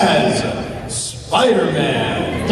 as Spider-Man.